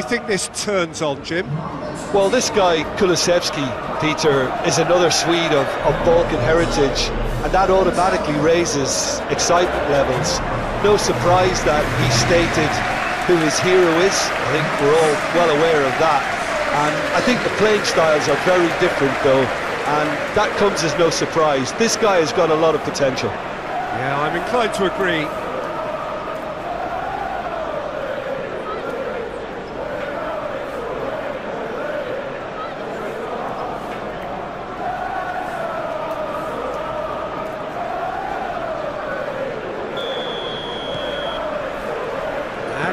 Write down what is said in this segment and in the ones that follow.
you think this turns on, Jim? Well, this guy, Kulusevski, Peter, is another Swede of, of Balkan heritage, and that automatically raises excitement levels. No surprise that he stated who his hero is. I think we're all well aware of that. And I think the playing styles are very different, though, and that comes as no surprise. This guy has got a lot of potential. Yeah, I'm inclined to agree.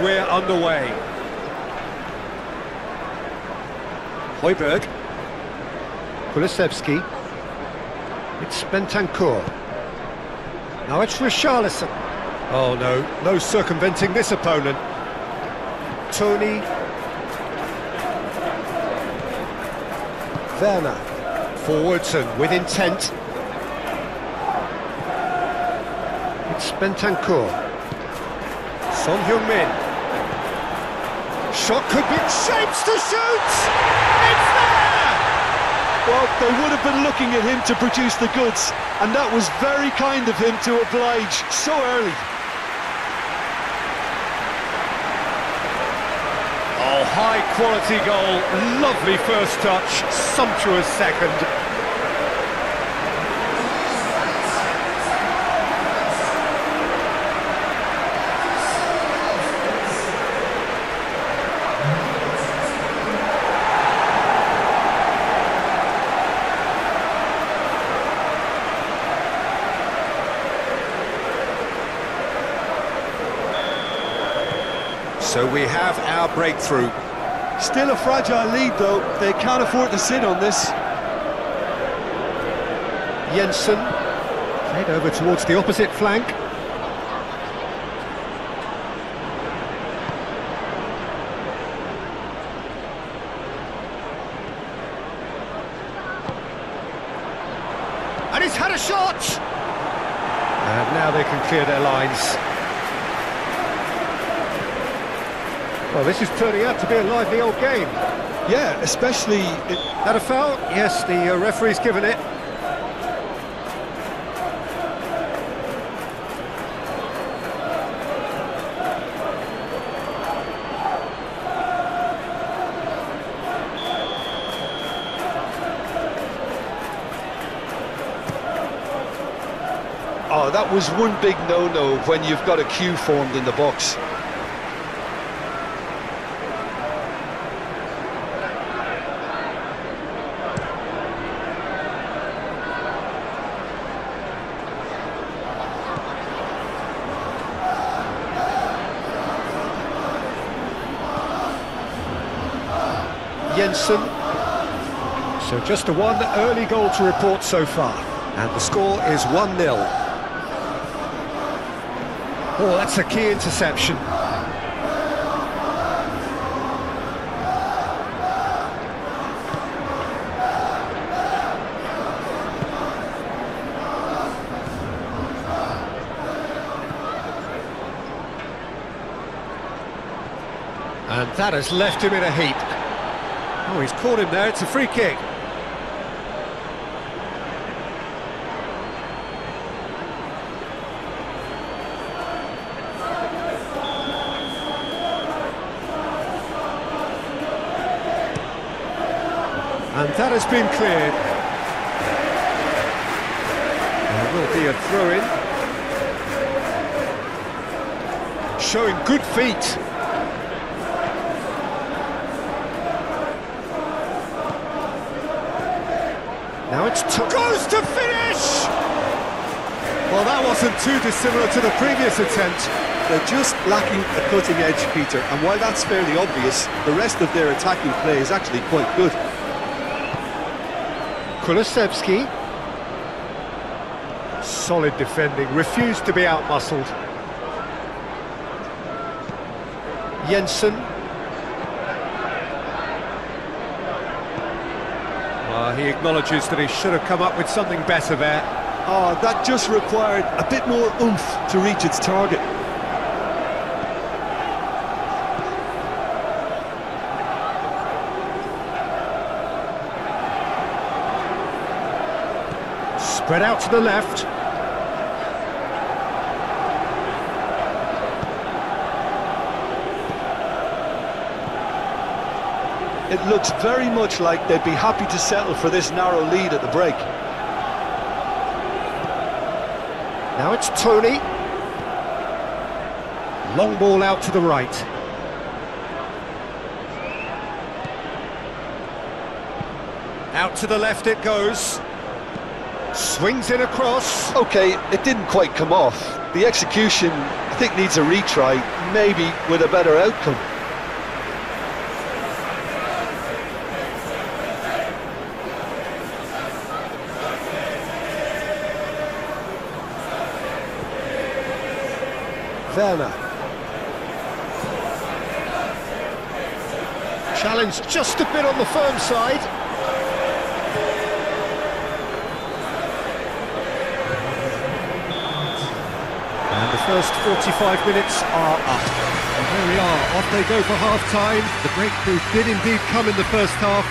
And we're underway. Højbjerg. Kulusevski. It's Bentancur. Now it's Richarlison. Oh no, no circumventing this opponent. Toney. Werner. Forwardson with intent. It's Bentancur. Son Heung-min. Shot could be... Shapes to shoot! It's there! Well, they would have been looking at him to produce the goods, and that was very kind of him to oblige so early. Oh, high quality goal, lovely first touch, sumptuous second. So we have our breakthrough. Still a fragile lead, though. They can't afford to sit on this. Jensen, played over towards the opposite flank. And he's had a shot! And now they can clear their lines. Well, this is turning out to be a lively old game. Yeah, especially... It, That a foul? Yes, the uh, referee's given it. oh, that was one big no-no when you've got a queue formed in the box. Jensen. So just a one early goal to report so far. And the score is 1-0. Oh, that's a key interception. And that has left him in a heap. Oh, he's caught him there, it's a free kick. And that has been cleared. There will be a throw-in. Showing good feet. Now it's goes to finish! Well, that wasn't too dissimilar to the previous attempt. They're just lacking a cutting edge, Peter, and while that's fairly obvious, the rest of their attacking play is actually quite good. Kulusevski. Solid defending, refused to be outmuscled. Jensen. Uh, he acknowledges that he should have come up with something better there. Oh, that just required a bit more oomph to reach its target. Spread out to the left. It looks very much like they'd be happy to settle for this narrow lead at the break. Now it's Toney. Long ball out to the right. Out to the left it goes. Swings in across. Okay, it didn't quite come off. The execution, I think, needs a retry, maybe with a better outcome. Werner. Challenge just a bit on the firm side. And the first 45 minutes are up. And there we are, off they go for half-time. The breakthrough did indeed come in the first half,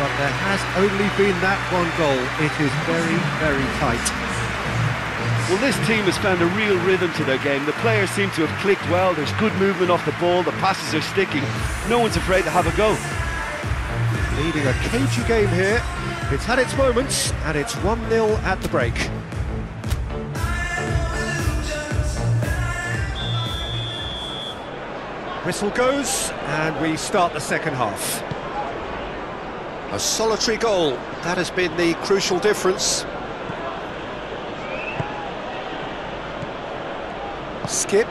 but there has only been that one goal. It is very, very tight. Well, this team has found a real rhythm to their game. The players seem to have clicked well. There's good movement off the ball. The passes are sticking. No one's afraid to have a go. Leading a cagey game here. It's had its moments, and it's 1-0 at the break. Whistle goes, and we start the second half. A solitary goal, that has been the crucial difference. Skip,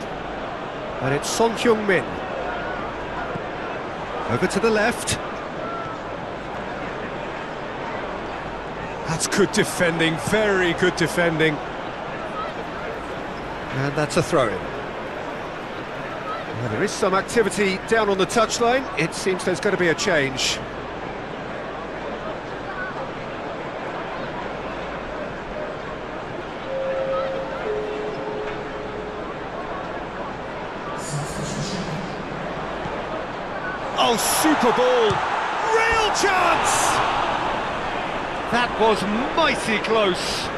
and it's Son Heung-min. Over to the left. That's good defending, very good defending. And that's a throw-in. Well, there is some activity down on the touchline. It seems there's going to be a change. Oh, super ball! Real chance! That was mighty close.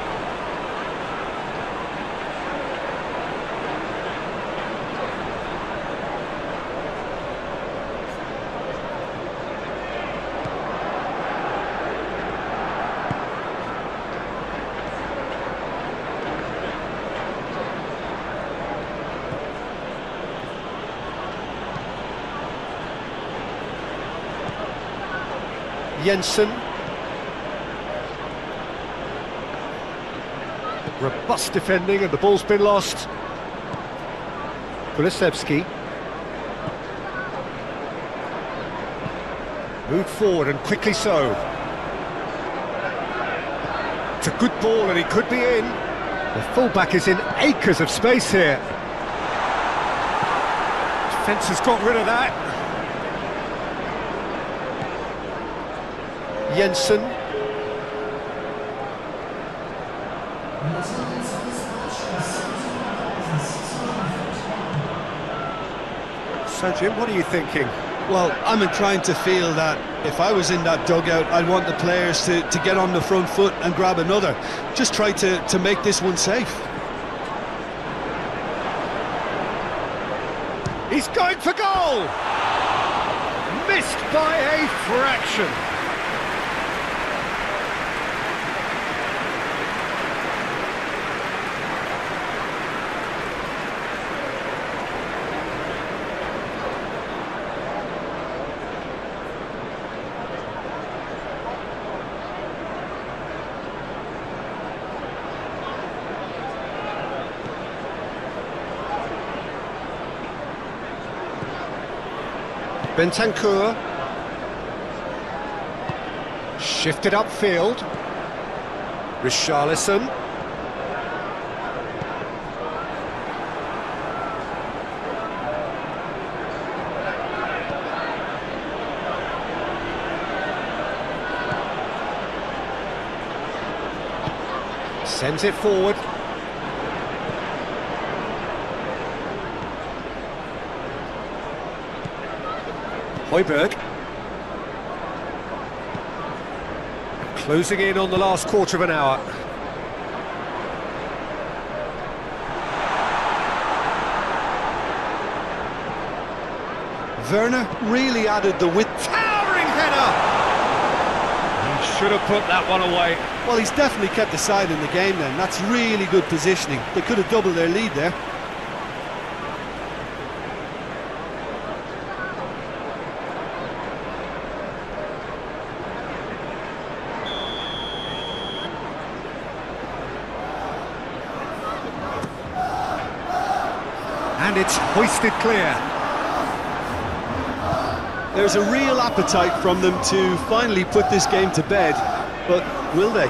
Jensen. Robust defending and the ball's been lost. Kulusevski. Moved forward and quickly so. It's a good ball and he could be in. The fullback is in acres of space here. Defence has got rid of that. Jensen. So, Jim, what are you thinking? Well, I'm inclined to feel that if I was in that dugout, I'd want the players to, to get on the front foot and grab another. Just try to, to make this one safe. He's going for goal! Missed by a fraction. Bentancur. Shifted upfield. Richarlison. Sends it forward. Højbjerg. Closing in on the last quarter of an hour. Werner really added the width. Towering header! He should have put that one away. Well, he's definitely kept the side in the game then. That's really good positioning. They could have doubled their lead there. And it's hoisted clear. There's a real appetite from them to finally put this game to bed, but will they?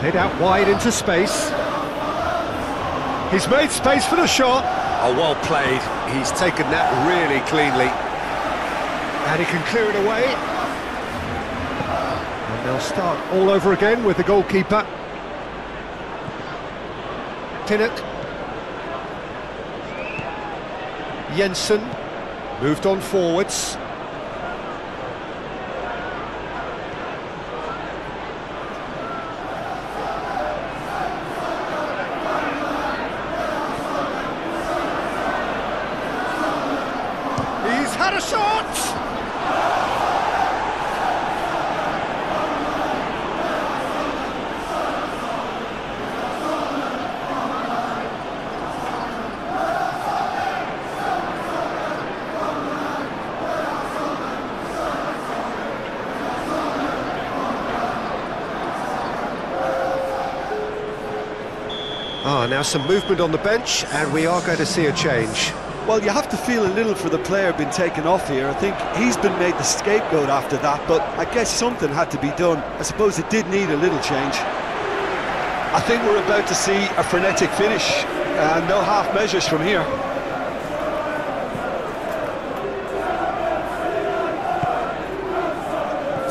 Played out wide into space. He's made space for the shot. Oh, well played. He's taken that really cleanly. And he can clear it away. And they'll start all over again with the goalkeeper. Pinnock. Jensen moved on forwards. He's had a shot! Ah, now some movement on the bench, and we are going to see a change. Well, you have to feel a little for the player being taken off here. I think he's been made the scapegoat after that, but I guess something had to be done. I suppose it did need a little change. I think we're about to see a frenetic finish, and no half measures from here.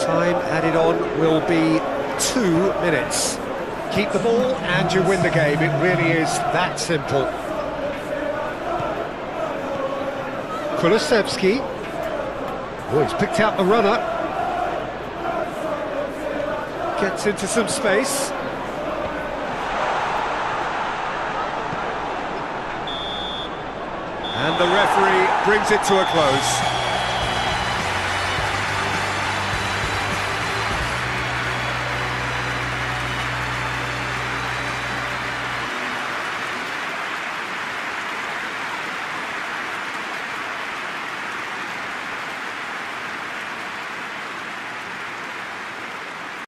Time added on will be two minutes. Keep the ball and you win the game. It really is that simple. Kulusevski. Oh, he's picked out the runner. Gets into some space. And the referee brings it to a close.